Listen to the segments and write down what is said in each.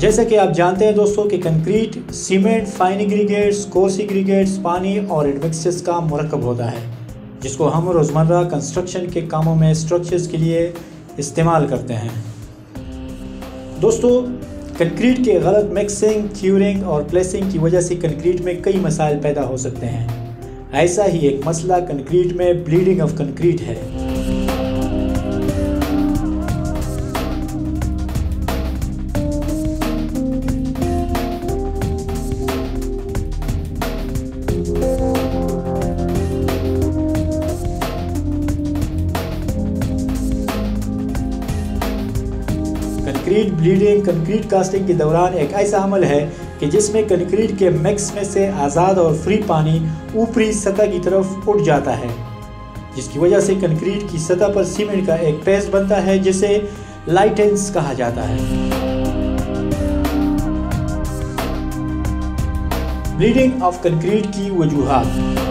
जैसा कि आप जानते हैं दोस्तों कि concrete, cement, fine aggregates coarse aggregates पानी और एडमिक्सेस का मरकब होता है, जिसको हम रोज़मर्रा कंस्ट्रक्शन के कामों में स्ट्रक्चर्स के लिए इस्तेमाल करते हैं। दोस्तों, कंक्रीट के गलत मिक्सिंग क्यूरिंग और प्लेसिंग की वजह से कंक्रीट में कई मसाइल पैदा हो सकते हैं। ऐसा ही एक मसला कंक्रीट में ब्लीडिंग ऑफ़ कंक्रीट है। कंक्रीट ब्लीडिंग कंक्रीट कास्टिंग के दौरान एक ऐसा अमल है कि जिसमें कंक्रीट के मिक्स में से आज़ाद और फ्री पानी ऊपरी सतह की तरफ़ उठ जाता है, जिसकी वजह से कंक्रीट की सतह पर सीमेंट का एक पेस्ट बनता है, जिसे लाइटेंस कहा जाता है। ब्लीडिंग ऑफ़ कंक्रीट की वजूहत।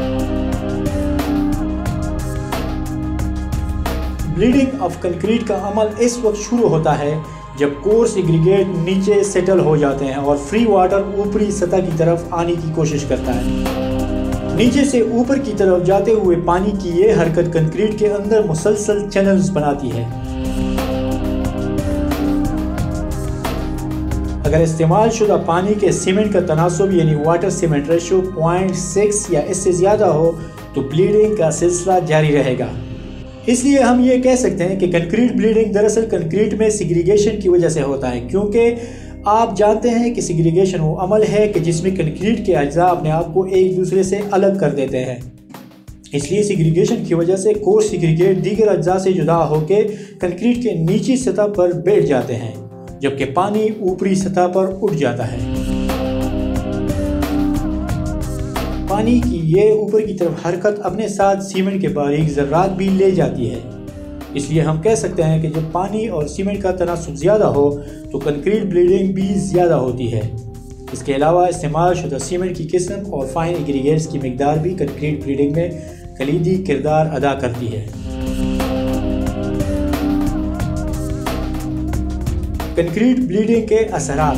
ब्लीडिंग ऑफ़ कंक्रीट का अमल इस वक्त शुरू होता है जब कोर्स एग्रीगेट नीचे सेटल हो जाते हैं और फ्री वाटर ऊपरी सतह की तरफ़ आने की कोशिश करता है। नीचे से ऊपर की तरफ़ जाते हुए पानी की ये हरकत कंक्रीट के अंदर मुसलसल चैनल्स बनाती है। अगर इस्तेमाल शुदा पानी के सीमेंट का तनासब यानी water cement ratio point six या इससे ज़्यादा हो तो ब्लीडिंग का सिलसिला जारी रहेगा। इसलिए हम ये कह सकते हैं कि कंक्रीट ब्लीडिंग दरअसल कंक्रीट में सिग्रीगेशन की वजह से होता है, क्योंकि आप जानते हैं कि सिग्रीगेशन वो अमल है कि जिसमें कंक्रीट के अज्जा अपने आप को एक दूसरे से अलग कर देते हैं। इसलिए सिग्रीगेशन की वजह से कोर सिग्रीगेट दीगर अज्जा से जुदा होकर कंक्रीट के नीची सतह पर बैठ जाते हैं, जबकि पानी ऊपरी सतह पर उठ जाता है। पानी की ये ऊपर की तरफ़ हरकत अपने साथ सीमेंट के बारीक ज़र्रात भी ले जाती है। इसलिए हम कह सकते हैं कि जब पानी और सीमेंट का तनासब ज़्यादा हो तो कंक्रीट ब्लीडिंग भी ज़्यादा होती है। इसके अलावा इस्तेमाल शुदा सीमेंट की किस्म और फाइन एग्रीगेट्स की मकदार भी कंक्रीट ब्लीडिंग में कलीदी किरदार अदा करती है। कंक्रीट ब्लीडिंग के असरात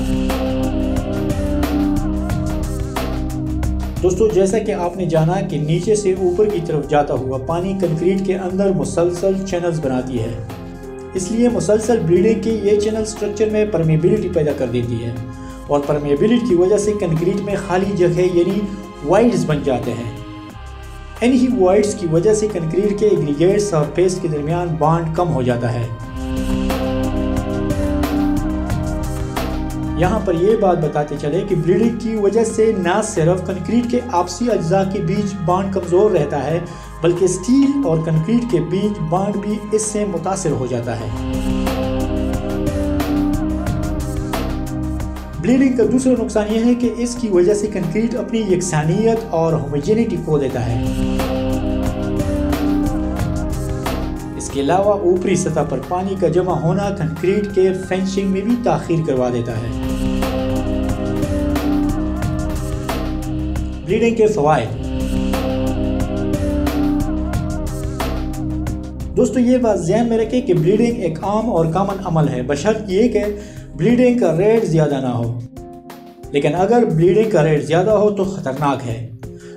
दोस्तों, जैसा कि आपने जाना कि नीचे से ऊपर की तरफ़ जाता हुआ पानी कंक्रीट के अंदर मुसलसल चैनल्स बनाती है। इसलिए मुसलसल ब्लीडिंग के ये चैनल स्ट्रक्चर में परमेबिलिटी पैदा कर देती है और परमेबिलिटी की वजह से कंक्रीट में खाली जगह यानी वाइड्स बन जाते हैं। इन ही वाइड्स की वजह से कंक्रीट के एग्रीगेट्स और पेस्ट के दरमियान बॉन्ड कम हो जाता है। यहाँ पर यह बात बताते चले कि ब्लीडिंग की वजह से न सिर्फ़ कंक्रीट के आपसी अज्जा के बीच बांड कमज़ोर रहता है, बल्कि स्टील और कंक्रीट के बीच बांड भी इससे मुतासर हो जाता है। ब्लीडिंग का दूसरा नुकसान यह है कि इसकी वजह से कंक्रीट अपनी यकसानियत और होमोजेनिटी खो देता है। इसके अलावा ऊपरी सतह पर पानी का जमा होना कंक्रीट के फेंसिंग में भी ताखिर करवा देता है। ब्लीडिंग के फवायद। दोस्तों, ये बात जहन में रखें कि ब्लीडिंग एक आम और कॉमन अमल है। बशर्त ये कि ब्लीडिंग का रेट ज़्यादा ना हो। लेकिन अगर ब्लीडिंग का रेट ज़्यादा हो तो ख़तरनाक है।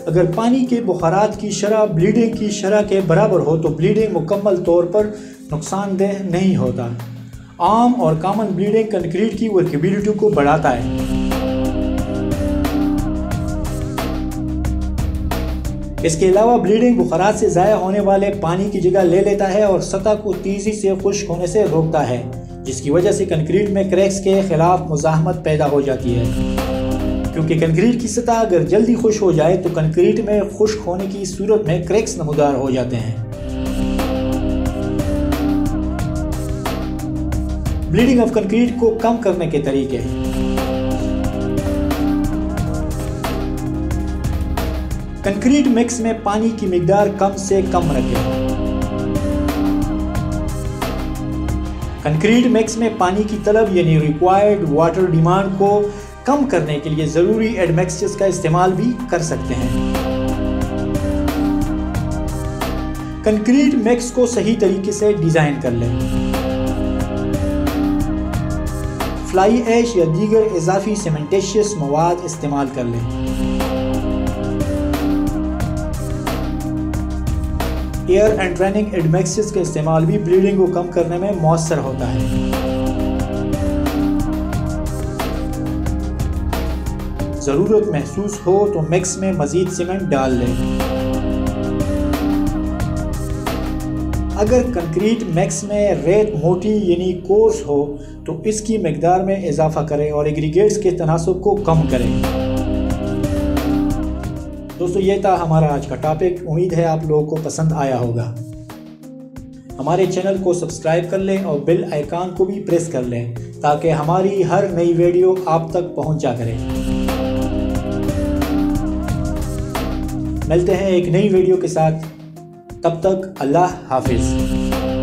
अगर पानी के बुखारात की शरह ब्लीडिंग की शरह के बराबर हो तो ब्लीडिंग मुकम्मल तौर पर नुकसानदेह नहीं होता। आम और कॉमन ब्लीडिंग कंक्रीट की वर्केबिलिटी को बढ़ाता है। इसके अलावा ब्लीडिंग बुखारात से ज़ाया होने वाले पानी की जगह ले लेता है और सतह को तेज़ी से खुश्क होने से रोकता है, जिसकी वजह से कंक्रीट में क्रैक्स के खिलाफ मुजाहमत पैदा हो जाती है। क्योंकि कंक्रीट की सतह अगर जल्दी खुश हो जाए तो कंक्रीट में खुश्क होने की सूरत में क्रैक्स नमदार हो जाते हैं। ब्लीडिंग ऑफ़ कंक्रीट को कम करने के तरीके कंक्रीट मिक्स में पानी की मकदार कम से कम रखें। कंक्रीट मिक्स में पानी की तलब, यानी रिक्वायर्ड वाटर डिमांड को कम करने के लिए ज़रूरी एडमेक्सचर्स का इस्तेमाल भी कर सकते हैं। कंक्रीट मिक्स को सही तरीके से डिज़ाइन कर लें। फ्लाई ऐश या दीगर इजाफी सीमेंटेशियस मवाद इस्तेमाल कर लें। एयर एंड ट्रेनिंग एडमेक्सिस का इस्तेमाल भी ब्लीडिंग को कम करने में मौसर होता है। ज़रूरत महसूस हो तो मिक्स में मज़ीद सीमेंट डाल लें। अगर कंक्रीट मिक्स में रेत मोटी यानी कोर्स हो तो इसकी मकदार में इजाफा करें और एग्रीगेट्स के तनासब को कम करें। दोस्तों, ये था हमारा आज का टॉपिक उम्मीद है आप लोगों को पसंद आया होगा। हमारे चैनल को सब्सक्राइब कर लें और बेल आइकान को भी प्रेस कर लें ताकि हमारी हर नई वीडियो आप तक पहुँचा करें। मिलते हैं एक नई वीडियो के साथ। तब तक अल्लाह हाफिज़।